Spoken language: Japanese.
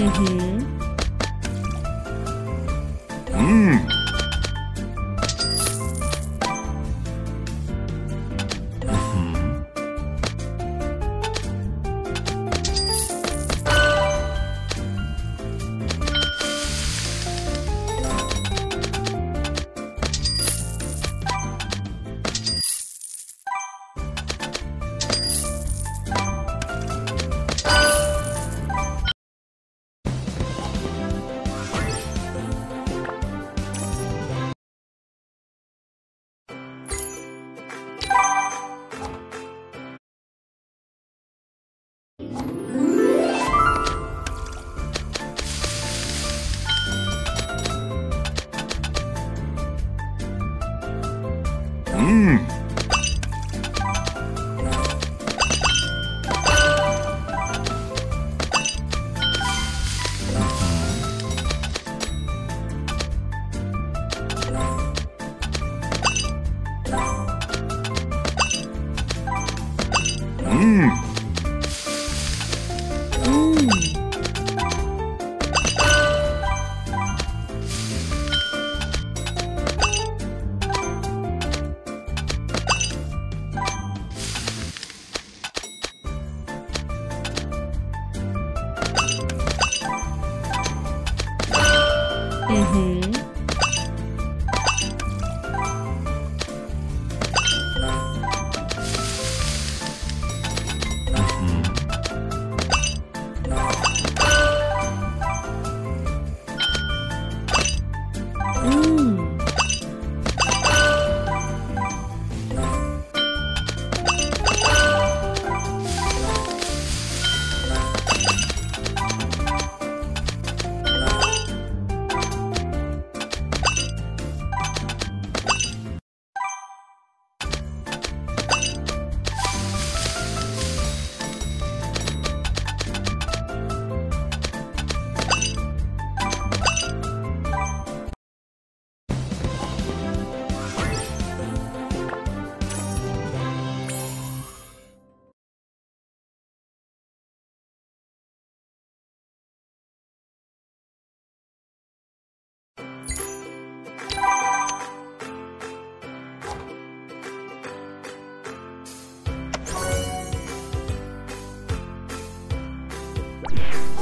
嗯哼。うんうん。Mm-hmm. Yeah.